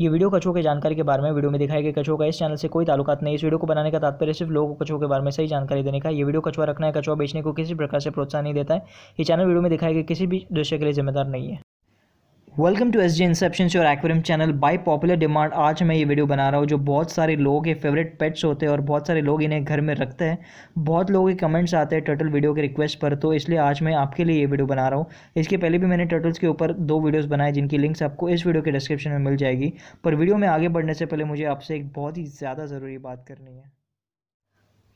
ये वीडियो कछुओं के जानकारी के बारे में वीडियो में दिखाई गई कछुओं का इस चैनल से कोई तालुका नहीं। इस वीडियो को बनाने का तात्पर्य सिर्फ़ लोगों को कछुओं के बारे में सही जानकारी देने का ये वीडियो कछुआ रखना है, कछुआ बेचने को किसी प्रकार से प्रोत्साहन नहीं देता है। ये चैनल वीडियो में दिखाई गई किसी भी दृश्य के लिए जिम्मेदार नहीं है। Welcome to S G Inception your aquarium channel by popular demand आज मैं ये वीडियो बना रहा हूँ जो बहुत सारे लोगों के फेवरेट पेट्स होते हैं और बहुत सारे लोग इन्हें घर में रखते हैं। बहुत लोगों के कमेंट्स आते हैं टर्टल वीडियो के रिक्वेस्ट पर तो इसलिए आज मैं आपके लिए ये वीडियो बना रहा हूँ। इसके पहले भी मैंने टर्टल्स के ऊपर दो वीडियोज़ बनाए, जिनकी लिंक्स आपको इस वीडियो के डिस्क्रिप्शन में मिल जाएगी। पर वीडियो में आगे बढ़ने से पहले मुझे आपसे एक बहुत ही ज़्यादा ज़रूरी बात करनी है।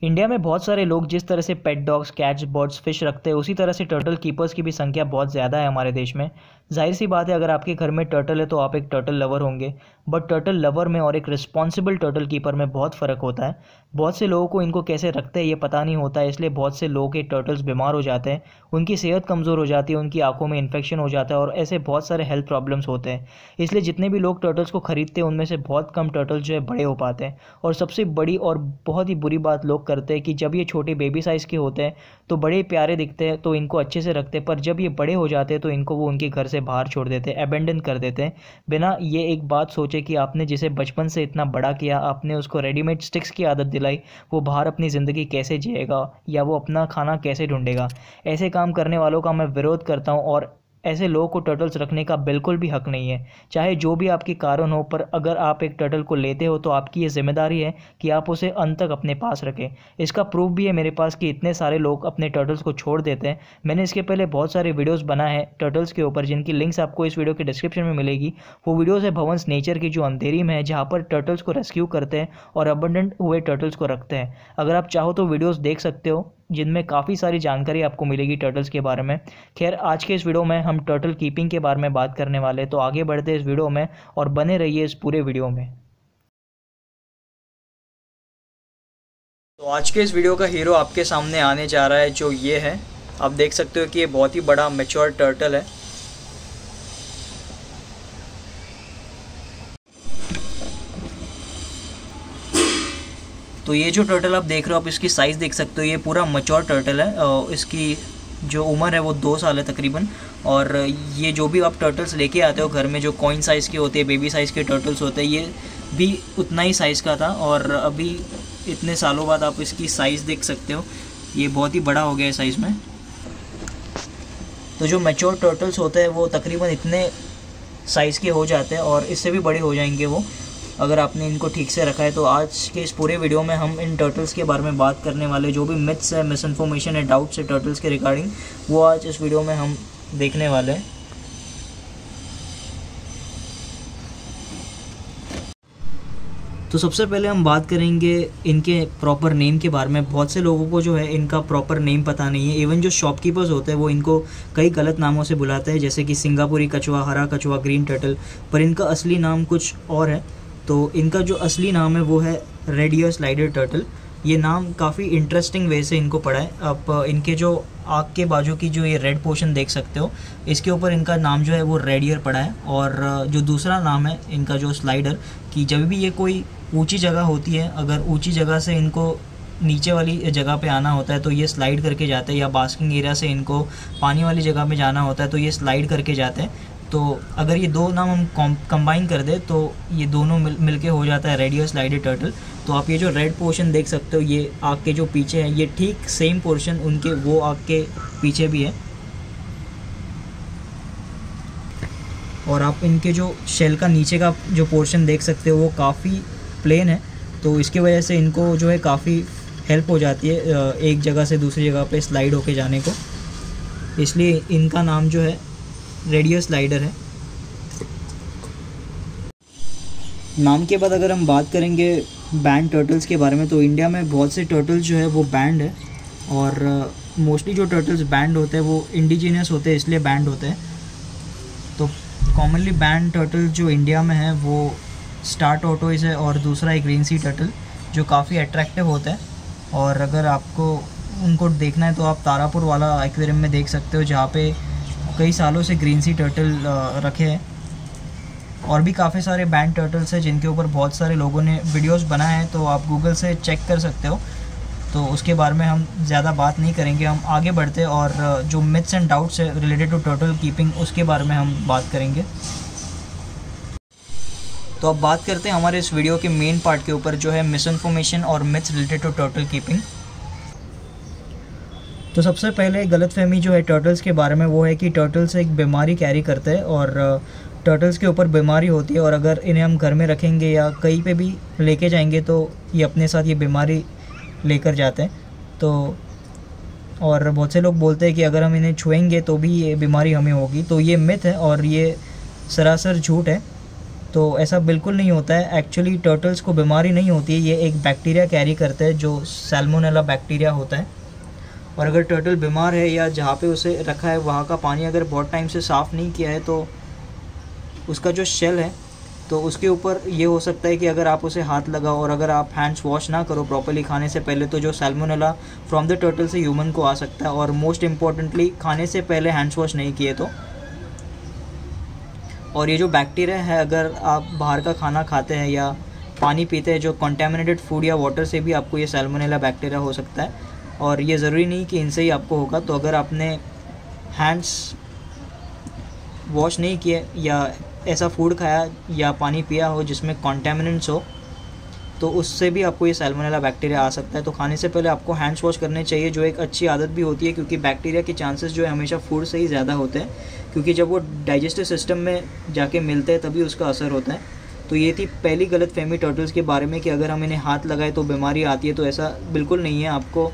इंडिया में बहुत सारे लोग जिस तरह से pet dogs cats birds fish रखते हैं, उसी तरह से टर्टल कीपर्स की भी संख्या बहुत ज़्यादा है हमारे देश में। ज़ाहिर सी बात है, अगर आपके घर में टर्टल है तो आप एक टर्टल लवर होंगे। बट टर्टल लवर में और एक रिस्पॉन्सिबल टर्टल कीपर में बहुत फ़र्क होता है। बहुत से लोगों को इनको कैसे रखते हैं, ये पता नहीं होता है, इसलिए बहुत से लोग के टर्टल्स बीमार हो जाते हैं। उनकी सेहत कमज़ोर हो जाती है, उनकी आँखों में इन्फेक्शन हो जाता है और ऐसे बहुत सारे हेल्थ प्रॉब्लम्स होते हैं। इसलिए जितने भी लोग टर्टल्स को ख़रीदते हैं, उनमें से बहुत कम टर्टल्स जो है बड़े हो पाते हैं। और सबसे बड़ी और बहुत ही बुरी बात लोग करते हैं कि जब ये छोटे बेबी साइज़ के होते हैं तो बड़े प्यारे दिखते हैं तो इनको अच्छे से रखते हैं, पर जब ये बड़े हो जाते हैं तो इनको वो उनके घर से बाहर छोड़ देते हैं अबेंडन कर देते हैं। बिना ये एक बात सोचे कि आपने जिसे बचपन से इतना बड़ा किया, आपने उसको रेडीमेड स्टिक्स की आदत दिलाई, वो बाहर अपनी ज़िंदगी कैसे जिएगा या वो अपना खाना कैसे ढूंढेगा? ऐसे काम करने वालों का मैं विरोध करता हूँ और ऐसे लोगों को टर्टल्स रखने का बिल्कुल भी हक नहीं है। चाहे जो भी आपके कारण हो, पर अगर आप एक टर्टल को लेते हो तो आपकी ये ज़िम्मेदारी है कि आप उसे अंत तक अपने पास रखें। इसका प्रूफ भी है मेरे पास कि इतने सारे लोग अपने टर्टल्स को छोड़ देते हैं। मैंने इसके पहले बहुत सारे वीडियोज़ बना है टर्टल्स के ऊपर, जिनकी लिंक्स आपको इस वीडियो के डिस्क्रिप्शन में मिलेगी। वो वीडियोज़ है भवंस नेचर की, जो अंधेरी में है, जहाँ पर टर्टल्स को रेस्क्यू करते हैं और अबंडेंट हुए टर्टल्स को रखते हैं। अगर आप चाहो तो वीडियोज़ देख सकते हो। जिनमें काफ़ी सारी जानकारी आपको मिलेगी टर्टल्स के बारे में। खैर, आज के इस वीडियो में हम टर्टल कीपिंग के बारे में बात करने वाले तो आगे बढ़ते इस वीडियो में और बने रहिए इस पूरे वीडियो में। तो आज के इस वीडियो का हीरो आपके सामने आने जा रहा है, जो ये है। आप देख सकते हो कि ये बहुत ही बड़ा मेच्योर टर्टल है। तो ये जो टर्टल आप देख रहे हो, आप इसकी साइज़ देख सकते हो, ये पूरा मच्योर टर्टल है इसकी जो उम्र है वो दो साल है तकरीबन, और ये जो भी आप टर्टल्स लेके आते हो घर में, जो कॉइन साइज़ के होते हैं बेबी साइज़ के टर्टल्स होते हैं, ये भी उतना ही साइज़ का था, और अभी इतने सालों बाद आप इसकी साइज़ देख सकते हो, ये बहुत ही बड़ा हो गया है साइज़ में। तो जो मेच्योर टर्टल्स होते हैं, वो तकरीबन इतने साइज़ के हो जाते हैं, और इससे भी बड़े हो जाएँगे वो। अगर आपने इनको ठीक से रखा है तो आज के इस पूरे वीडियो में हम इन टर्टल्स के बारे में बात करने वाले, जो भी मिथ्स है मिस इन्फॉर्मेशन है डाउट्स है टर्टल्स के रिगार्डिंग वो आज इस वीडियो में हम देखने वाले हैं। तो सबसे पहले हम बात करेंगे इनके प्रॉपर नेम के बारे में। बहुत से लोगों को जो है इनका प्रॉपर नेम पता नहीं है। इवन जो शॉपकीपर्स होते हैं, वो इनको कई गलत नामों से बुलाते हैं, जैसे कि सिंगापुरी कछुआ, हरा कछुआ ग्रीन टर्टल पर इनका असली नाम कुछ और है। तो इनका जो असली नाम है, वो है रेडियो स्लाइडर टर्टल ये नाम काफ़ी इंटरेस्टिंग वे से इनको पढ़ा है। आप इनके जो आग के बाजू की जो ये रेड पोर्शन देख सकते हो, इसके ऊपर इनका नाम जो है, वो रेडियर पड़ा है। और जो दूसरा नाम है इनका जो स्लाइडर कि जब भी ये कोई ऊँची जगह होती है, अगर ऊँची जगह से इनको नीचे वाली जगह पे आना होता है तो ये स्लाइड करके जाते हैं, या बास्किंग एरिया से इनको पानी वाली जगह पे जाना होता है तो ये स्लाइड करके जाते हैं। तो अगर ये दो नाम हम कंबाइन कर दें तो ये दोनों मिल मिलके हो जाता है रेडियो स्लाइडेड टर्टल तो आप ये जो रेड पोर्शन देख सकते हो, ये आग के जो पीछे है, ये ठीक सेम पोर्शन उनके, वो आग के पीछे भी है। और आप इनके जो शेल का नीचे का जो पोर्शन देख सकते हो, वो काफ़ी प्लेन है। तो इसकी वजह से इनको जो है काफ़ी हेल्प हो जाती है एक जगह से दूसरी जगह पे स्लाइड होके जाने को। इसलिए इनका नाम जो है रेडियो स्लाइडर है। नाम के बाद अगर हम बात करेंगे बैंड टर्टल्स के बारे में तो इंडिया में बहुत से टर्टल्स जो है वो बैंड है। और मोस्टली uh, जो टर्टल्स बैंड होते हैं वो इंडिजीनियस होते हैं इसलिए बैंड होते हैं। तो कॉमनली बैंड टर्टल जो इंडिया में है वो स्टार ऑटोइज है और दूसरा एक ग्रीन सी टर्टल जो काफ़ी अट्रैक्टिव होता है। और अगर आपको उनको देखना है तो आप तारापुर वाला एक्वेरियम में देख सकते हो जहाँ पे कई सालों से ग्रीन सी टर्टल रखे हैं। और भी काफ़ी सारे बैंड टर्टल्स हैं जिनके ऊपर बहुत सारे लोगों ने वीडियोस बनाए हैं तो आप गूगल से चेक कर सकते हो। तो उसके बारे में हम ज़्यादा बात नहीं करेंगे, हम आगे बढ़ते और जो मिथ्स एंड डाउट्स है रिलेटेड टू टर्टल कीपिंग उसके बारे में हम बात करेंगे। तो अब बात करते हैं हमारे इस वीडियो के मेन पार्ट के ऊपर, जो है मिस इन्फॉर्मेशन और myths related to turtle keeping तो सबसे पहले गलत फहमी जो है टर्टल्स के बारे में वो है कि टर्टल्स एक बीमारी कैरी करते हैं और टर्टल्स के ऊपर बीमारी होती है और अगर इन्हें हम घर में रखेंगे या कहीं पे भी लेके जाएँगे तो ये अपने साथ ये बीमारी लेकर जाते हैं। तो और बहुत से लोग बोलते हैं कि अगर हम इन्हें छुएँगे तो भी ये बीमारी हमें होगी। तो ये मिथ है और ये सरासर झूठ है। तो ऐसा बिल्कुल नहीं होता है। एक्चुअली टर्टल्स को बीमारी नहीं होती है। ये एक बैक्टीरिया कैरी करते हैं जो सैल्मोनेला बैक्टीरिया होता है। और अगर टर्टल बीमार है या जहाँ पे उसे रखा है, वहाँ का पानी अगर बहुत टाइम से साफ़ नहीं किया है तो उसका जो शेल है तो उसके ऊपर ये हो सकता है कि अगर आप उसे हाथ लगाओ और अगर आप हैंड्स वॉश ना करो प्रॉपरली खाने से पहले तो जो सैल्मोनेला फ्रॉम द टर्टल से ह्यूमन को आ सकता है। और मोस्ट इम्पॉर्टेंटली खाने से पहले हैंड्स वॉश नहीं किए तो। और ये जो बैक्टीरिया है, अगर आप बाहर का खाना खाते हैं या पानी पीते हैं, जो कॉन्टेमिनेटेड फ़ूड या वाटर से भी आपको ये सैल्मोनेला बैक्टीरिया हो सकता है। और ये ज़रूरी नहीं कि इनसे ही आपको होगा। तो अगर आपने हैंड्स वॉश नहीं किए या ऐसा फ़ूड खाया या पानी पिया हो जिसमें कॉन्टेमिनेंट्स हो तो उससे भी आपको ये सैल्मोनेला बैक्टीरिया आ सकता है। तो खाने से पहले आपको हैंड्स वॉश करने चाहिए, जो एक अच्छी आदत भी होती है, क्योंकि बैक्टीरिया के चांसेस जो है हमेशा फ़ूड से ही ज़्यादा होते हैं। क्योंकि जब वो डाइजेस्टिव सिस्टम में जाके मिलते हैं, तभी उसका असर होता है। तो ये थी पहली गलत फहमी टर्टल्स के बारे में कि अगर हम इन्हें हाथ लगाए तो बीमारी आती है तो ऐसा बिल्कुल नहीं है। आपको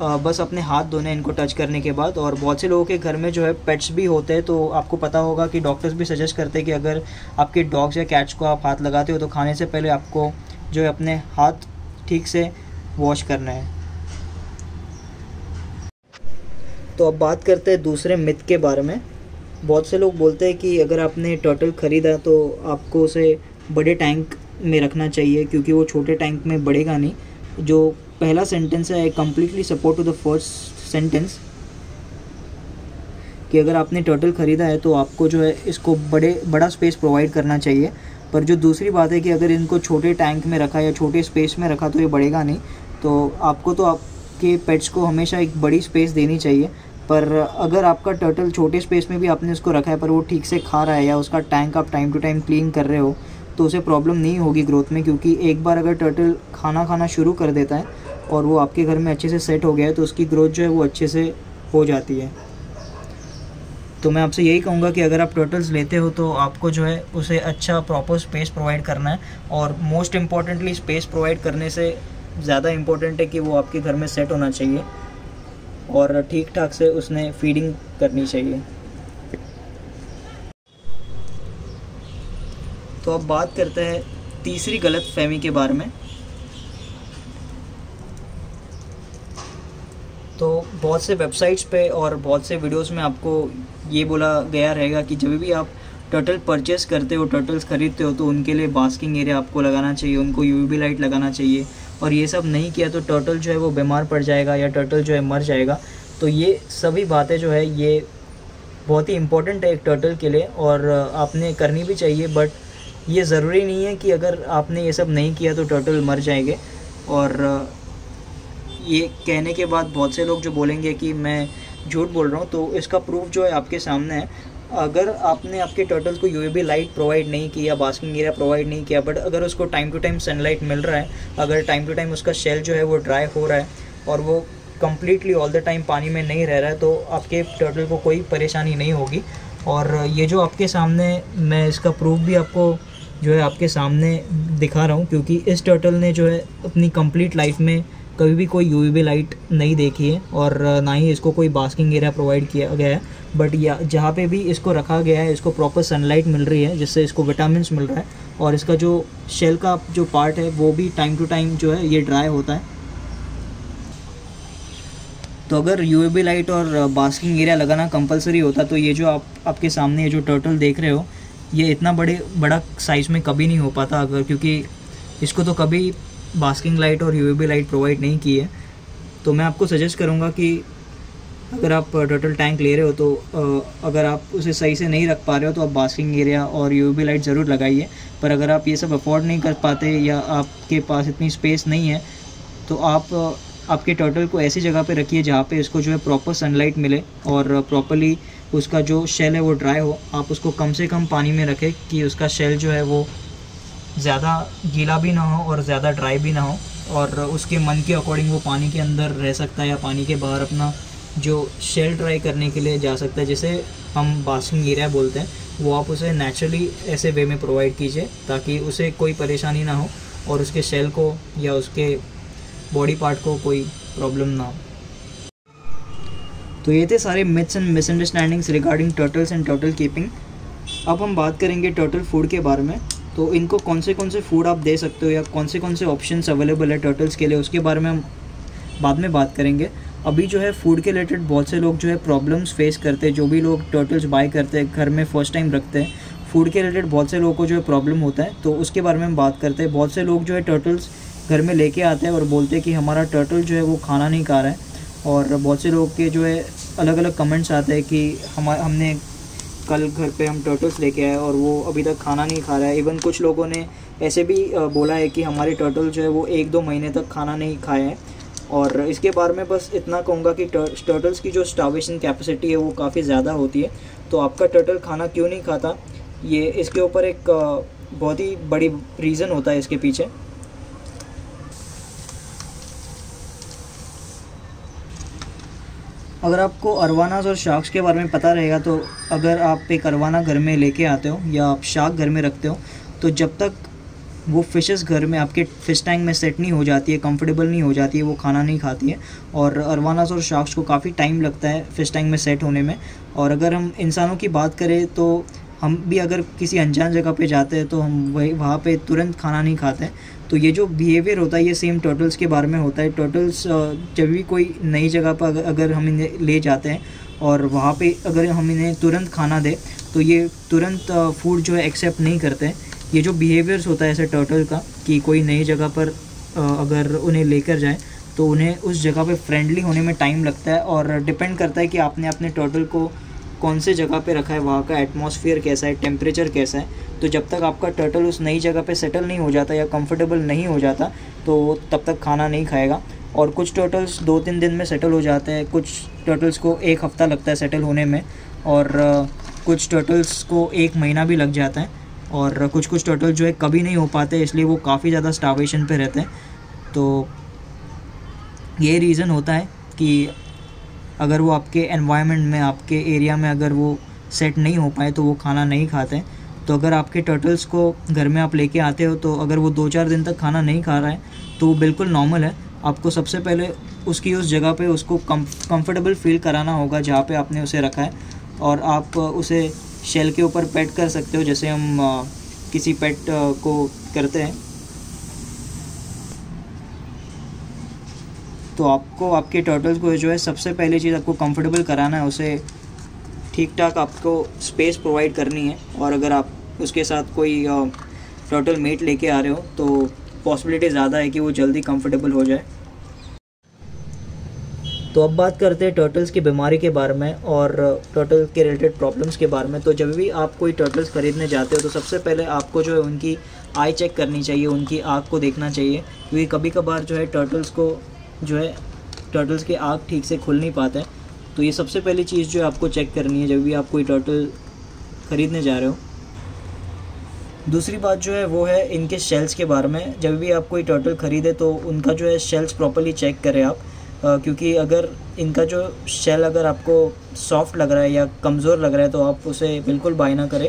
बस अपने हाथ धोने, इनको टच करने के बाद और बहुत से लोगों के घर में जो है पेट्स भी होते हैं तो आपको पता होगा कि डॉक्टर्स भी सजेस्ट करते हैं कि अगर आपके डॉग्स या कैट्स को आप हाथ लगाते हो तो खाने से पहले आपको जो है अपने हाथ ठीक से वॉश करना है। तो अब बात करते हैं दूसरे मिथ के बारे में। बहुत से लोग बोलते हैं कि अगर आपने टर्टल ख़रीदा तो आपको उसे बड़े टैंक में रखना चाहिए, क्योंकि वो छोटे टैंक में बढ़ेगा नहीं, जो पहला सेंटेंस है I completely support to the first sentence कि अगर आपने टर्टल ख़रीदा है तो आपको जो है इसको बड़े, बड़ा स्पेस प्रोवाइड करना चाहिए। पर जो दूसरी बात है कि अगर इनको छोटे टैंक में रखा या छोटे स्पेस में रखा तो ये बढ़ेगा नहीं। तो आपको तो आपके पेट्स को हमेशा एक बड़ी स्पेस देनी चाहिए। पर अगर आपका टर्टल छोटे स्पेस में भी आपने उसको रखा है, पर वो ठीक से खा रहा है या उसका टैंक आप टाइम टू टाइम क्लीन कर रहे हो तो उसे प्रॉब्लम नहीं होगी ग्रोथ में। क्योंकि एक बार अगर टर्टल खाना खाना शुरू कर देता है और वो आपके घर में अच्छे से सेट हो गया है तो उसकी ग्रोथ जो है वो अच्छे से हो जाती है। तो मैं आपसे यही कहूँगा कि अगर आप टर्टल्स लेते हो तो आपको जो है उसे अच्छा प्रॉपर स्पेस प्रोवाइड करना है और मोस्ट इम्पॉर्टेंटली स्पेस प्रोवाइड करने से ज़्यादा इम्पोर्टेंट है कि वो आपके घर में सेट होना चाहिए और ठीक ठाक से उसने फीडिंग करनी चाहिए। तो अब बात करते हैं तीसरी गलत फहमी के बारे में। तो बहुत से वेबसाइट्स पे और बहुत से वीडियोस में आपको ये बोला गया रहेगा कि जब भी आप टर्टल परचेस करते हो टर्टल्स ख़रीदते हो तो उनके लिए बास्किंग एरिया आपको लगाना चाहिए, उनको यूवी लाइट लगाना चाहिए। और ये सब नहीं किया तो टर्टल जो है वो बीमार पड़ जाएगा या टर्टल जो है मर जाएगा। तो ये सभी बातें जो है, ये बहुत ही इंपॉर्टेंट है एक टर्टल के लिए और आपने करनी भी चाहिए बट ये ज़रूरी नहीं है कि अगर आपने ये सब नहीं किया तो टर्टल मर जाएँगे। और ये कहने के बाद बहुत से लोग जो बोलेंगे कि मैं झूठ बोल रहा हूँ तो इसका प्रूफ जो है आपके सामने है। अगर आपने आपके टर्टल्स को यूवी लाइट प्रोवाइड नहीं किया बास्किंग एरिया प्रोवाइड नहीं किया बट अगर उसको टाइम टू टाइम सनलाइट मिल रहा है, अगर टाइम टू टाइम उसका शेल जो है वो ड्राई हो रहा है, और वो कम्प्लीटली ऑल द टाइम पानी में नहीं रह रहा है तो आपके टर्टल को कोई परेशानी नहीं होगी। और ये जो आपके सामने, मैं इसका प्रूफ भी आपको जो है आपके सामने दिखा रहा हूँ, क्योंकि इस टर्टल ने जो है अपनी कंप्लीट लाइफ में कभी भी कोई यूवी लाइट नहीं देखी है और ना ही इसको कोई बास्किंग एरिया प्रोवाइड किया गया है। बट या, जहाँ पे भी इसको रखा गया है, इसको प्रॉपर सनलाइट मिल रही है, जिससे इसको विटामिन मिल रहा है और इसका जो शेल का जो पार्ट है, वो भी टाइम टू टाइम जो है, ये ड्राई होता है। तो अगर यू लाइट और बास्किंग एरिया लगाना कंपलसरी होता तो ये जो आप, आपके सामने ये जो टर्टल देख रहे हो, ये इतना बड़े, बड़ा साइज़ में कभी नहीं हो पाता अगर, क्योंकि इसको तो कभी बास्किंग लाइट और यूवी लाइट प्रोवाइड नहीं की है। तो मैं आपको सजेस्ट करूँगा कि अगर आप टोटल टैंक ले रहे हो तो अगर आप उसे सही से नहीं रख पा रहे हो तो आप बास्किंग एरिया और यूवी लाइट ज़रूर लगाइए। पर अगर आप ये सब अफोर्ड नहीं कर पाते या आपके पास इतनी स्पेस नहीं है तो आप आपके टर्टल को ऐसी जगह पे रखिए जहाँ पे इसको जो है प्रॉपर सनलाइट मिले और प्रॉपरली उसका जो शेल है वो ड्राई हो। आप उसको कम से कम पानी में रखें कि उसका शेल जो है वो ज़्यादा गीला भी ना हो और ज़्यादा ड्राई भी ना हो और उसके मन के अकॉर्डिंग वो पानी के अंदर रह सकता है या पानी के बाहर अपना जो शेल ट्राई करने के लिए जा सकता है, जैसे हम बास्किंग एरिया बोलते हैं, वो आप उसे नेचुरली ऐसे वे में प्रोवाइड कीजिए ताकि उसे कोई परेशानी ना हो और उसके शेल को या उसके बॉडी पार्ट को कोई प्रॉब्लम ना हो। तो ये थे सारे myths and misunderstandings regarding turtles and turtle keeping अब हम बात करेंगे टर्टल फ़ूड के बारे में। तो इनको कौन से कौन से फ़ूड आप दे सकते हो या कौन से कौन से ऑप्शंस अवेलेबल है टर्टल्स के लिए, उसके बारे में हम बाद में बात करेंगे। अभी जो है फ़ूड के रिलेटेड बहुत से लोग जो है प्रॉब्लम्स फेस करते हैं, जो भी लोग टर्टल्स बाय करते हैं, घर में फ़र्स्ट टाइम रखते हैं फ़ूड के रिलेटेड बहुत से लोगों को जो है प्रॉब्लम होता है। तो उसके बारे में हम बात करते हैं। बहुत से लोग जो है टर्टल्स घर में लेके आते हैं और बोलते हैं कि हमारा टर्टल जो है वो खाना नहीं खा रहा है। और बहुत से लोग के जो है अलग अलग कमेंट्स आते हैं कि हम हमने कल घर पे हम टर्टल्स लेके आए और वो अभी तक खाना नहीं खा रहा है। इवन कुछ लोगों ने ऐसे भी बोला है कि हमारे टर्टल जो है वो एक दो महीने तक खाना नहीं खाए हैं। और इसके बारे में बस इतना कहूँगा कि टर्टल्स की जो स्टावेशन कैपेसिटी है वो काफ़ी ज़्यादा होती है। तो आपका टर्टल खाना क्यों नहीं खाता? ये इसके ऊपर एक बहुत ही बड़ी रीज़न होता है इसके पीछे। अगर आपको अरवानाज और शार्क्स के बारे में पता रहेगा तो अगर आप एक अरवाना घर में लेके आते हो या आप शार्क घर में रखते हो तो जब तक वो फ़िशेस घर में आपके फ़िश टैंक में सेट नहीं हो जाती है कंफर्टेबल नहीं हो जाती है, वो खाना नहीं खाती है, और अरवानास और शार्क्स को काफ़ी टाइम लगता है फ़िश टैंक में सेट होने में। और अगर हम इंसानों की बात करें तो हम भी अगर किसी अनजान जगह पे जाते हैं तो हम वही वहाँ पे तुरंत खाना नहीं खाते हैं। तो ये जो बिहेवियर होता है, ये सेम टर्टल्स के बारे में होता है। टर्टल्स जब भी कोई नई जगह पर अगर हम इन्हें ले जाते हैं और वहाँ पे अगर हम इन्हें तुरंत खाना दें तो ये तुरंत फ़ूड जो है एक्सेप्ट नहीं करते ये जो बिहेवियर्स होता है ऐसे टर्टल का, कि कोई नई जगह पर अगर उन्हें लेकर जाए तो उन्हें उस जगह पे फ्रेंडली होने में टाइम लगता है और डिपेंड करता है कि आपने अपने टर्टल को कौन से जगह पे रखा है, वहाँ का एटमॉस्फेयर कैसा है टेम्परेचर कैसा है तो जब तक आपका टर्टल उस नई जगह पे सेटल नहीं हो जाता या कंफर्टेबल नहीं हो जाता तो तब तक खाना नहीं खाएगा। और कुछ टर्टल्स दो तीन दिन में सेटल हो जाते हैं, कुछ टर्टल्स को एक हफ़्ता लगता है सेटल होने में, और कुछ टर्टल्स को एक महीना भी लग जाता है, और कुछ कुछ टर्टल जो है कभी नहीं हो पाते, इसलिए वो काफ़ी ज़्यादा स्टावेशन पे रहते हैं। तो ये रीज़न होता है कि अगर वो आपके एनवायरनमेंट में, आपके एरिया में अगर वो सेट नहीं हो पाए तो वो खाना नहीं खाते तो अगर आपके टर्टल्स को घर में आप लेके आते हो तो अगर वो दो चार दिन तक खाना नहीं खा रहा है तो वो बिल्कुल नॉर्मल है। आपको सबसे पहले उसकी उस जगह पे उसको कम कंफर्टेबल फील कराना होगा, जहाँ पे आपने उसे रखा है। और आप उसे शेल के ऊपर पेट कर सकते हो, जैसे हम किसी पेट को करते हैं। तो आपको, आपके टर्टल्स को जो है सबसे पहली चीज़ आपको कंफर्टेबल कराना है, उसे ठीक ठाक आपको स्पेस प्रोवाइड करनी है। और अगर आप उसके साथ कोई टर्टल मेट लेके आ रहे हो तो पॉसिबिलिटी ज़्यादा है कि वो जल्दी कंफर्टेबल हो जाए। तो अब बात करते हैं टर्टल्स की बीमारी के बारे में और टर्टल के रिलेटेड प्रॉब्लम्स के बारे में। तो जब भी आप कोई टर्टल्स ख़रीदने जाते हो तो सबसे पहले आपको जो है उनकी आई चेक करनी चाहिए, उनकी आँख को देखना चाहिए। क्योंकि कभी कभार जो है टर्टल्स को जो है टर्टल्स के आँख ठीक से खुल नहीं पाते हैं। तो ये सबसे पहली चीज़ जो है आपको चेक करनी है जब भी आप कोई टर्टल ख़रीदने जा रहे हो। दूसरी बात जो है वो है इनके शेल्स के बारे में। जब भी आप कोई टर्टल ख़रीदे तो उनका जो है शेल्स प्रॉपरली चेक करें आप। आ, क्योंकि अगर इनका जो शेल अगर आपको सॉफ्ट लग रहा है या कमज़ोर लग रहा है तो आप उसे बिल्कुल बाय ना करें।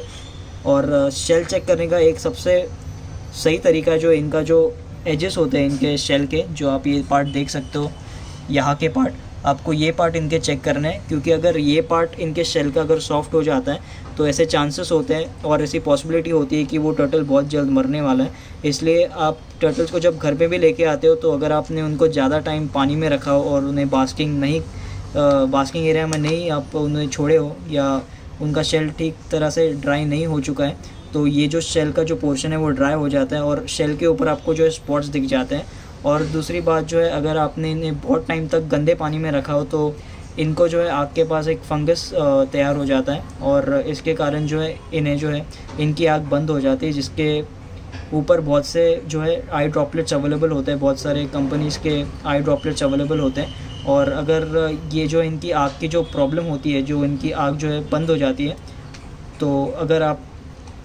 और शेल चेक करने का एक सबसे सही तरीका जो इनका जो एजेस होते हैं इनके शेल के, जो आप ये पार्ट देख सकते हो, यहाँ के पार्ट आपको ये पार्ट इनके चेक करने हैं, क्योंकि अगर ये पार्ट इनके शेल का अगर सॉफ्ट हो जाता है तो ऐसे चांसेस होते हैं और ऐसी पॉसिबिलिटी होती है कि वो टर्टल बहुत जल्द मरने वाला है। इसलिए आप टर्टल्स को जब घर पे भी लेके आते हो तो अगर आपने उनको ज़्यादा टाइम पानी में रखा हो और उन्हें बास्किंग नहीं बास्किंग एरिया में नहीं आप उन्हें छोड़े हो, या उनका शेल ठीक तरह से ड्राई नहीं हो चुका है तो ये जो शेल का जो पोर्शन है वो ड्राई हो जाता है और शेल के ऊपर आपको जो है स्पॉट्स दिख जाते हैं। और दूसरी बात जो है, अगर आपने इन्हें बहुत टाइम तक गंदे पानी में रखा हो तो इनको जो है आग के पास एक फंगस तैयार हो जाता है और इसके कारण जो है इन्हें जो है, इनकी आग बंद हो जाती है, जिसके ऊपर बहुत से जो है आई ड्रॉपलेट्स अवेलेबल होते हैं, बहुत सारे कंपनीज़ के आई ड्रॉपलेट्स अवेलेबल होते हैं। और अगर ये जो इनकी आग की जो प्रॉब्लम होती है जो इनकी आग जो है बंद हो जाती है तो अगर आप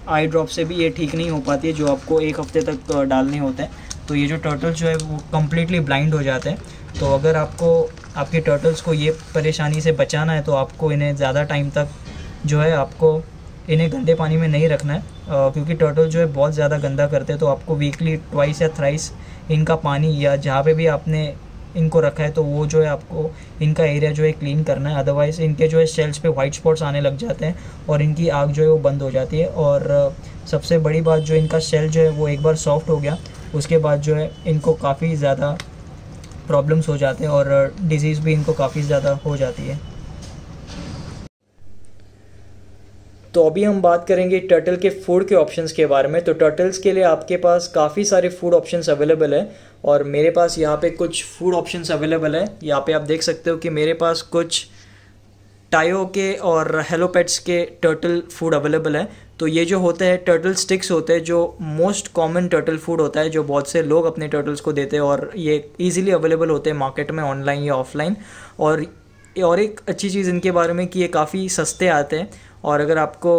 आई ड्रॉप से भी ये ठीक नहीं हो पाती है जो आपको एक हफ़्ते तक डालने होते हैं तो ये जो टर्टल जो है वो कम्प्लीटली ब्लाइंड हो जाते हैं। तो अगर आपको आपके टर्टल्स को ये परेशानी से बचाना है तो आपको इन्हें ज़्यादा टाइम तक जो है आपको इन्हें गंदे पानी में नहीं रखना है। आ, क्योंकि टर्टल जो है बहुत ज़्यादा गंदा करते हैं तो आपको वीकली ट्वाइस या थ्राइस इनका पानी या जहाँ पे भी आपने इनको रखा है तो वो जो है आपको इनका एरिया जो है क्लीन करना है। अदरवाइज़ इनके जो है सेल्स पे वाइट स्पॉट्स आने लग जाते हैं और इनकी आग जो है वो बंद हो जाती है। और सबसे बड़ी बात जो इनका शेल जो है वो एक बार सॉफ्ट हो गया, उसके बाद जो है इनको काफ़ी ज़्यादा प्रॉब्लम्स हो जाते हैं और डिज़ीज़ भी इनको काफ़ी ज़्यादा हो जाती है। तो अभी हम बात करेंगे टर्टल के फ़ूड के ऑप्शंस के बारे में। तो टर्टल्स के लिए आपके पास काफ़ी सारे फ़ूड ऑप्शंस अवेलेबल है। और मेरे पास यहाँ पे कुछ फ़ूड ऑप्शंस अवेलेबल है। यहाँ पे आप देख सकते हो कि मेरे पास कुछ टायो के और हेलो पेट्स के टर्टल फ़ूड अवेलेबल है। तो ये जो होते हैं टर्टल स्टिक्स होते हैं, जो मोस्ट कॉमन टर्टल फ़ूड होता है, जो बहुत से लोग अपने टर्टल्स को देते हैं और ये इजीली अवेलेबल होते हैं मार्केट में ऑनलाइन या ऑफलाइन और और एक अच्छी चीज़ इनके बारे में कि ये काफ़ी सस्ते आते हैं। और अगर आपको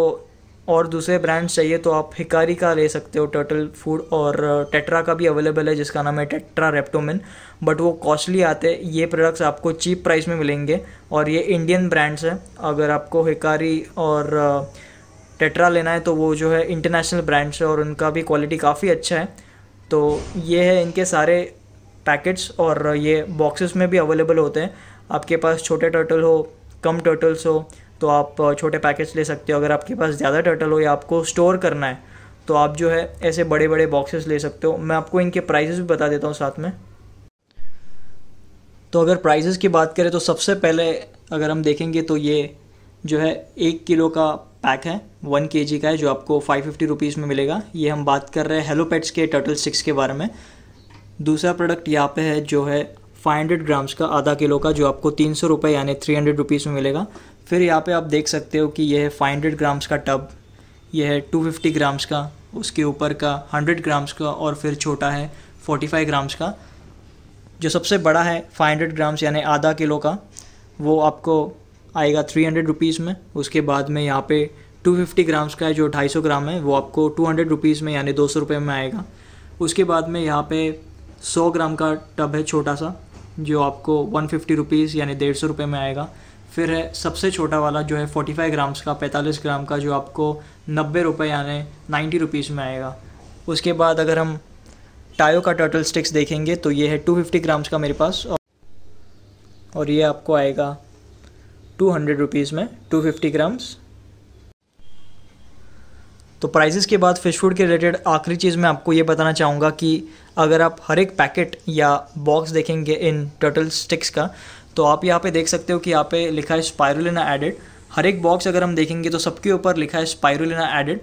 और दूसरे ब्रांड्स चाहिए तो आप हिकारी का ले सकते हो टर्टल फ़ूड और टेट्रा का भी अवेलेबल है, जिसका नाम है टेट्रा रेप्टोमिन बट वो कॉस्टली आते हैं, ये प्रोडक्ट्स आपको चीप प्राइस में मिलेंगे और ये इंडियन ब्रांड्स हैं. अगर आपको हिकारी और टेट्रा लेना है तो वो जो है इंटरनेशनल ब्रांड्स है और उनका भी क्वालिटी काफ़ी अच्छा है. तो ये है इनके सारे पैकेट्स और ये बॉक्सेस में भी अवेलेबल होते हैं. आपके पास छोटे टर्टल हो, कम टर्टल्स हो तो आप छोटे पैकेट्स ले सकते हो। अगर आपके पास ज़्यादा टर्टल हो या आपको स्टोर करना है तो आप जो है ऐसे बड़े बड़े बॉक्सेस ले सकते हो। मैं आपको इनके प्राइजेस भी बता देता हूँ साथ में। तो अगर प्राइजेस की बात करें तो सबसे पहले अगर हम देखेंगे तो ये जो है एक किलो का पैक है वन के का है, जो आपको फाइव फिफ्टी रुपीज़ में मिलेगा। ये हम बात कर रहे हैं हेलो पेट्स के टर्टल सिक्स के बारे में। दूसरा प्रोडक्ट यहाँ पे है जो है फाइव हंड्रेड ग्राम्स का, आधा किलो का, जो आपको तीन सौ रुपये यानी थ्री हंड्रेड रुपीज़ में मिलेगा। फिर यहाँ पे आप देख सकते हो कि यह है फाइव हंड्रेड ग्राम्स का टब यह है टू फिफ्टी ग्राम्स का, उसके ऊपर का हंड्रेड ग्राम्स का और फिर छोटा है फोर्टी फाइव ग्राम्स का। जो सबसे बड़ा है फाइव हंड्रेड ग्राम्स यानी आधा किलो का, वो आपको आएगा थ्री हंड्रेड रुपीज़ में। उसके बाद में यहाँ पे टू फिफ्टी ग्राम्स का है, जो ढाई सौ ग्राम है, वो आपको टू हंड्रेड रुपीज़ में, यानी दो सौ रुपये में आएगा। उसके बाद में यहाँ पे सौ ग्राम का टब है छोटा सा, जो आपको वन फिफ्टी रुपीज़ यानी डेढ़ सौ रुपये में आएगा। फिर है सबसे छोटा वाला जो है फोर्टी फाइव ग्राम्स का, पैंतालीस ग्राम का, जो आपको नब्बे रुपये यानी नाइन्टी रुपीज़ में आएगा। उसके बाद अगर हम टायो का टर्टल स्टिक्स देखेंगे तो ये है टू फिफ्टी ग्राम्स का मेरे पास और ये आपको आएगा टू हंड्रेड रुपीज़ में टू फिफ्टी ग्राम्स तो प्राइसेस के बाद फ़िश फ़ूड के रिलेटेड आखिरी चीज़ मैं आपको ये बताना चाहूँगा कि अगर आप हर एक पैकेट या बॉक्स देखेंगे इन टर्टल स्टिक्स का तो आप यहाँ पे देख सकते हो कि यहाँ पे लिखा है स्पायरुलिना एडेड हर एक बॉक्स अगर हम देखेंगे तो सबके ऊपर लिखा है स्पायरुलिना एडेड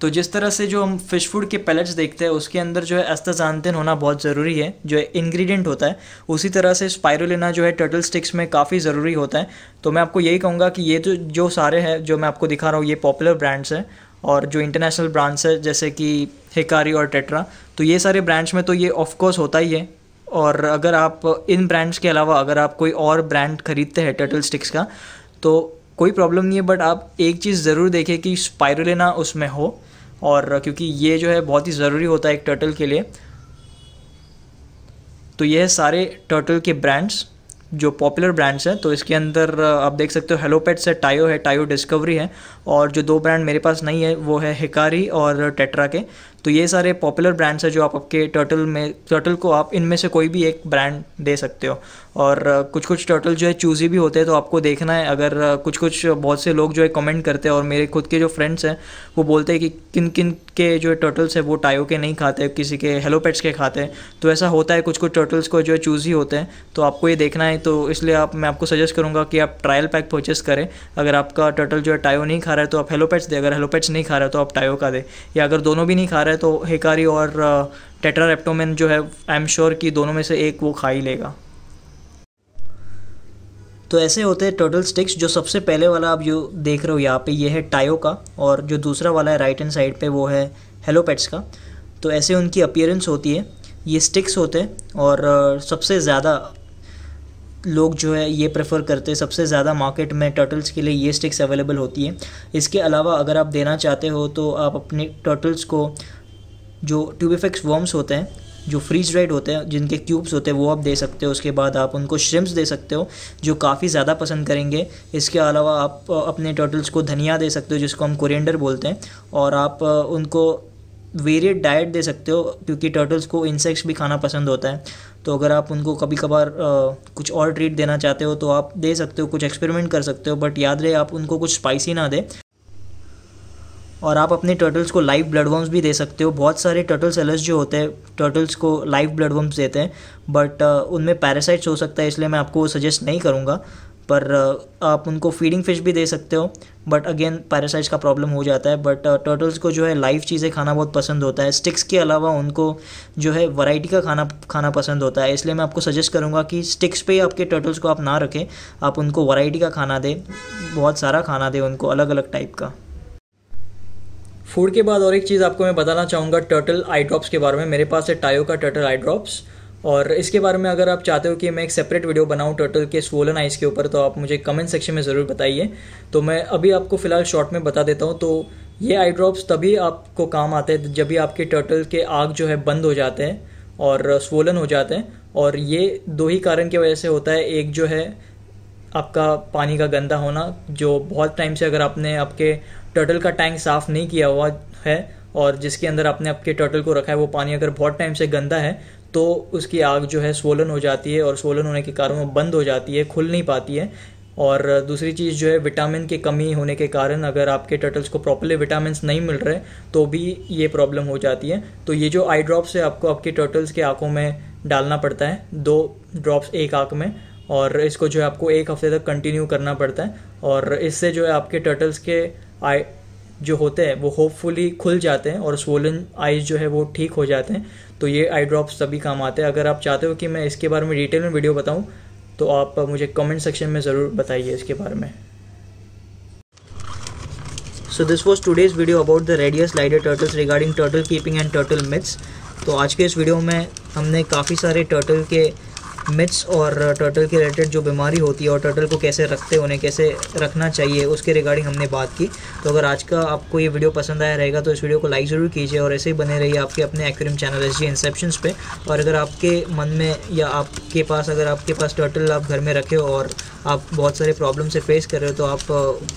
तो जिस तरह से जो हम फ़िश फ़ूड के पैलेट्स देखते हैं, उसके अंदर जो है एस्ताजानतिन होना बहुत ज़रूरी है, जो है इंग्रेडिएंट होता है। उसी तरह से स्पायरुलिना जो है टर्टल स्टिक्स में काफ़ी ज़रूरी होता है। तो मैं आपको यही कहूँगा कि ये तो जो सारे हैं, जो मैं आपको दिखा रहा हूँ, ये पॉपुलर ब्रांड्स हैं और जो इंटरनेशनल ब्रांड्स है, जैसे कि हिकारी और टेट्रा तो ये सारे ब्रांड्स में तो ये ऑफकोर्स होता ही है। और अगर आप इन ब्रांड्स के अलावा अगर आप कोई और ब्रांड खरीदते हैं टर्टल स्टिक्स का तो कोई प्रॉब्लम नहीं है बट आप एक चीज़ ज़रूर देखें कि स्पायरुलिना उसमें हो और क्योंकि ये जो है बहुत ही ज़रूरी होता है एक टर्टल के लिए। तो यह सारे टर्टल के ब्रांड्स जो पॉपुलर ब्रांड्स हैं। तो इसके अंदर आप देख सकते हो हेलो पेट्स है टायो है टायो डिस्कवरी है और जो दो ब्रांड मेरे पास नहीं है, वो है हिकारी और टेट्रा के। तो ये सारे पॉपुलर ब्रांड्स हैं जो आप आपके टर्टल में टर्टल को आप इनमें से कोई भी एक ब्रांड दे सकते हो। और कुछ कुछ टर्टल जो है चूज़ी भी होते हैं तो आपको देखना है। अगर कुछ कुछ बहुत से लोग जो है कमेंट करते हैं और मेरे खुद के जो फ्रेंड्स हैं, वो बोलते हैं कि किन किन के जो टर्टल्स है वो टायो के नहीं खाते, किसी के हेलो पेट्स के खाते हैं। तो ऐसा होता है कुछ कुछ टर्टल्स को जो है चूज़ी होते हैं। तो आपको ये देखना है तो इसलिए आप, मैं आपको सजेस्ट करूँगा कि आप ट्रायल पैक परचेस करें। अगर आपका टर्टल जो है टायो नहीं खा रहा है तो आप हेलो पेट्स दे। अगर हेलो पेट्स नहीं खा रहा है तो आप टायो का दे। या अगर दोनों भी नहीं खा रहा है तो हेकारी और टेट्रा रेप्टोमेन जो है आई एम श्योर कि दोनों में से एक वो खा ही लेगा। तो ऐसे होते हैं टोटल स्टिक्स जो सबसे पहले वाला आप जो देख रहे हो यहाँ पे, ये है टायो का, और जो दूसरा वाला है राइट हैंड साइड पे, वो है हेलो पेट्स का। तो ऐसे उनकी अपियरेंस होती है। ये स्टिक्स होते हैं, और सबसे ज़्यादा लोग जो है, ये प्रेफर करते हैं। सबसे ज़्यादा मार्केट में टर्टल्स के लिए ये स्टिक्स अवेलेबल होती है। इसके अलावा अगर आप देना चाहते हो तो आप अपने टर्टल्स को जो ट्यूबिफिक्स वर्म्स होते हैं, जो फ्रीज ड्राइड होते हैं, जिनके क्यूब्स होते हैं, वो आप दे सकते हो। उसके बाद आप उनको श्रिम्स दे सकते हो, जो काफ़ी ज़्यादा पसंद करेंगे। इसके अलावा आप अपने टर्टल्स को धनिया दे सकते हो, जिसको हम कोरिएंडर बोलते हैं, और आप उनको वेरिएट डाइट दे सकते हो, क्योंकि टर्टल्स को इंसेक्ट्स भी खाना पसंद होता है। तो अगर आप उनको कभी कभार कुछ और ट्रीट देना चाहते हो तो आप दे सकते हो, कुछ एक्सपेरिमेंट कर सकते हो बट याद रहे, आप उनको कुछ स्पाइसी ना दें। और आप अपने टर्टल्स को लाइव ब्लड वर्म्स भी दे सकते हो। बहुत सारे टर्टल सेलर्स जो होते हैं टर्टल्स को लाइव ब्लड वर्म्स देते हैं बट उनमें पैरासाइट्स हो सकता है, इसलिए मैं आपको सजेस्ट नहीं करूँगा। पर आप उनको फीडिंग फ़िश भी दे सकते हो बट अगेन पैरासाइट्स का प्रॉब्लम हो जाता है। बट टर्टल्स को जो है लाइव चीज़ें खाना बहुत पसंद होता है। स्टिक्स के अलावा उनको जो है वैरायटी का खाना खाना पसंद होता है। इसलिए मैं आपको सजेस्ट करूँगा कि स्टिक्स पे ही आपके टर्टल्स को आप ना रखें। आप उनको वैरायटी का खाना दें, बहुत सारा खाना दें उनको अलग अलग टाइप का। फ़ूड के बाद और एक चीज़ आपको मैं बताना चाहूँगा टर्टल आई ड्रॉप्स के बारे में। मेरे पास है टायो का टर्टल आई ड्रॉप्स और इसके बारे में अगर आप चाहते हो कि मैं एक सेपरेट वीडियो बनाऊँ टर्टल के स्वोलन आइस के ऊपर तो आप मुझे कमेंट सेक्शन में ज़रूर बताइए। तो मैं अभी आपको फ़िलहाल शॉर्ट में बता देता हूँ। तो ये आई ड्रॉप्स तभी आपको काम आते हैं जब भी आपके टर्टल के आग जो है बंद हो जाते हैं और स्वोलन हो जाते हैं। और ये दो ही कारण की वजह से होता है। एक जो है आपका पानी का गंदा होना, जो बहुत टाइम से अगर आपने आपके टर्टल का टैंक साफ़ नहीं किया हुआ है, और जिसके अंदर आपने आपके टर्टल को रखा है, वो पानी अगर बहुत टाइम से गंदा है तो उसकी आग जो है स्वोलन हो जाती है, और स्वोलन होने के कारण वो बंद हो जाती है, खुल नहीं पाती है। और दूसरी चीज़ जो है विटामिन की कमी होने के कारण अगर आपके टर्टल्स को प्रॉपरली विटामिन नहीं मिल रहे तो भी ये प्रॉब्लम हो जाती है। तो ये जो आई ड्रॉप्स है, आपको आपके टर्टल्स के आँखों में डालना पड़ता है, दो ड्रॉप्स एक आँख में। और इसको जो है आपको एक हफ़्ते तक कंटिन्यू करना पड़ता है और इससे जो है आपके टर्टल्स के आई जो होते हैं, वो होपफुली खुल जाते हैं और स्वोलन आइज़ जो है वो ठीक हो जाते हैं। तो ये आई ड्रॉप्स सभी काम आते हैं। अगर आप चाहते हो कि मैं इसके बारे में डिटेल में वीडियो बताऊँ तो आप मुझे कमेंट सेक्शन में ज़रूर बताइए इसके बारे में। So this was today's video about the red eared slider turtles regarding turtle keeping and turtle myths तो आज के इस वीडियो में हमने काफ़ी सारे टर्टल के मिथ्स और टर्टल के रिलेटेड जो बीमारी होती है और टर्टल को कैसे रखते उन्हें कैसे रखना चाहिए, उसके रिगार्डिंग हमने बात की। तो अगर आज का आपको ये वीडियो पसंद आया रहेगा तो इस वीडियो को लाइक ज़रूर कीजिए और ऐसे ही बने रहिए आपके अपने aquarium channel S G Inception पर और अगर आपके मन में या आपके पास, अगर आपके पास टर्टल आप घर में रखे हो और आप बहुत सारे प्रॉब्लम से फेस कर रहे हो तो आप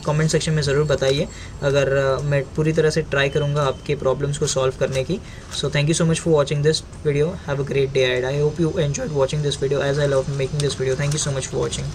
कमेंट सेक्शन में ज़रूर बताइए। अगर मैं पूरी तरह से ट्राई करूँगा आपके प्रॉब्लम्स को सॉल्व करने की। So thank you so much for watching this video have a great day I hope you enjoy watching this video as I love making this video thank you so much for watching